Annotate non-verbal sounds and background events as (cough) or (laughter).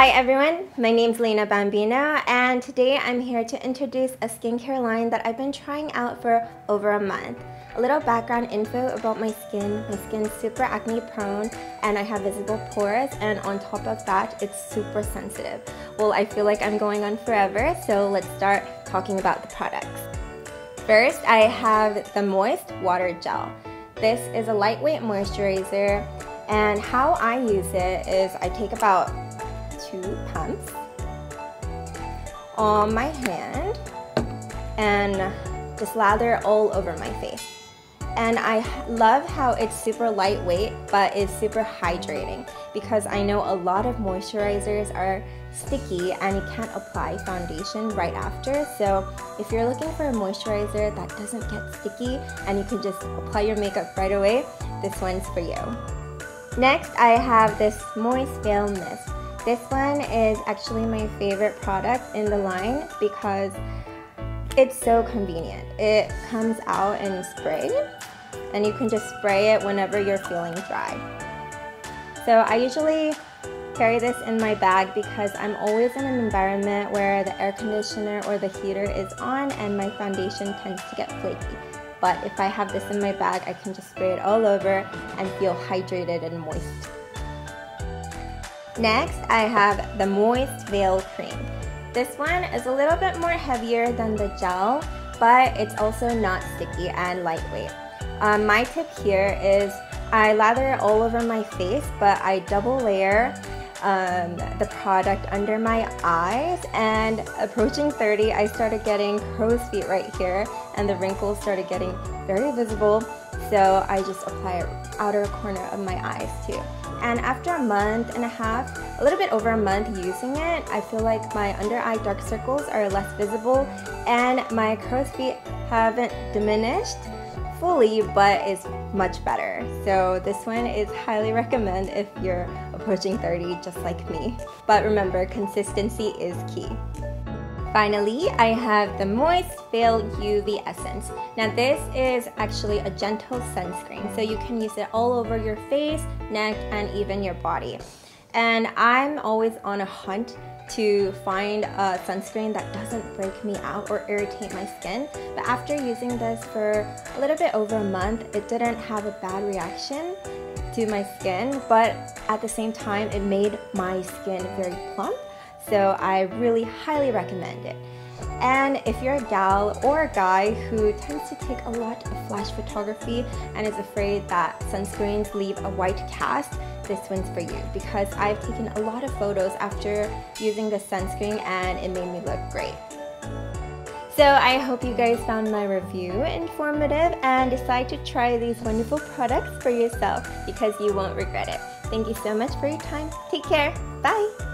Hi everyone, my name is Lena Bambino and today I'm here to introduce a skincare line that I've been trying out for over a month. A little background info about my skin. My skin is super acne prone and I have visible pores and on top of that it's super sensitive. Well I feel like I'm going on forever so let's start talking about the products. First I have the Moist Water Gel. This is a lightweight moisturizer and how I use it is I take about two pumps on my hand and just lather all over my face. And I love how it's super lightweight, but it's super hydrating because I know a lot of moisturizers are sticky and you can't apply foundation right after. So if you're looking for a moisturizer that doesn't get sticky and you can just apply your makeup right away, this one's for you. Next, I have this Moist Veil Mist. This one is actually my favorite product in the line because it's so convenient. It comes out in spray and you can just spray it whenever you're feeling dry. So I usually carry this in my bag because I'm always in an environment where the air conditioner or the heater is on and my foundation tends to get flaky. But if I have this in my bag, I can just spray it all over and feel hydrated and moist. Next, I have the Moist Veil Cream. This one is a little bit more heavier than the gel, but it's also not sticky and lightweight. Um, my tip here is I lather it all over my face, but I double layer um, the product under my eyes and approaching 30 I started getting crow's feet right here and the wrinkles started getting very visible so I just apply it outer corner of my eyes too and after a month and a half, a little bit over a month using it, I feel like my under eye dark circles are less visible and my crow's feet haven't diminished fully, but it's much better. So this one is highly (laughs) recommend if you're approaching 30 just like me. But remember, consistency is key. Finally, I have the Moist Veil UV Essence. Now this is actually a gentle sunscreen, so you can use it all over your face, neck, and even your body. And I'm always on a hunt to find a sunscreen that doesn't break me out or irritate my skin. But after using this for a little bit over a month, it didn't have a bad reaction to my skin, but at the same time, it made my skin very plump so I really highly recommend it. And if you're a gal or a guy who tends to take a lot of flash photography and is afraid that sunscreens leave a white cast, this one's for you because I've taken a lot of photos after using this sunscreen and it made me look great. So I hope you guys found my review informative and decide to try these wonderful products for yourself because you won't regret it. Thank you so much for your time. Take care. Bye.